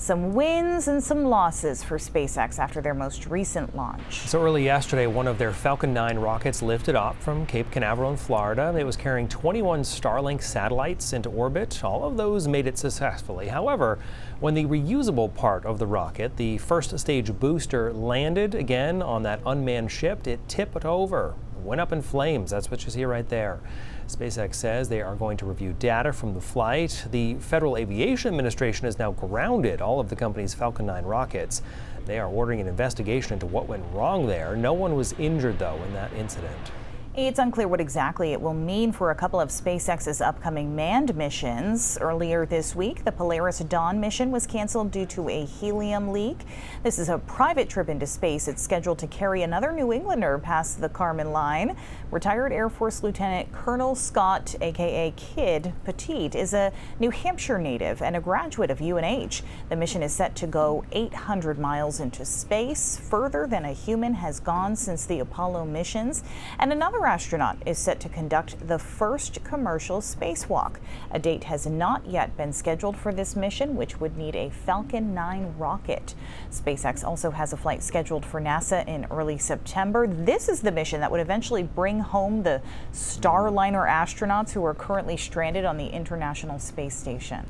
Some wins and some losses for SpaceX after their most recent launch. So early yesterday, one of their Falcon 9 rockets lifted off from Cape Canaveral in Florida. It was carrying 21 Starlink satellites into orbit. All of those made it successfully. However, when the reusable part of the rocket, the first stage booster, landed again on that unmanned ship, it tipped over went up in flames. That's what you see right there. SpaceX says they are going to review data from the flight. The Federal Aviation Administration has now grounded all of the company's Falcon 9 rockets. They are ordering an investigation into what went wrong there. No one was injured, though, in that incident. It's unclear what exactly it will mean for a couple of SpaceX's upcoming manned missions. Earlier this week, the Polaris Dawn mission was canceled due to a helium leak. This is a private trip into space. It's scheduled to carry another New Englander past the Kármán line. Retired Air Force Lieutenant Colonel Scott, aka Kidd Poteet, is a New Hampshire native and a graduate of UNH. The mission is set to go 800 miles into space, further than a human has gone since the Apollo missions. And another Astronaut is set to conduct the first commercial spacewalk. A date has not yet been scheduled for this mission, which would need a Falcon 9 rocket. SpaceX also has a flight scheduled for NASA in early September. This is the mission that would eventually bring home the Starliner astronauts who are currently stranded on the International Space Station.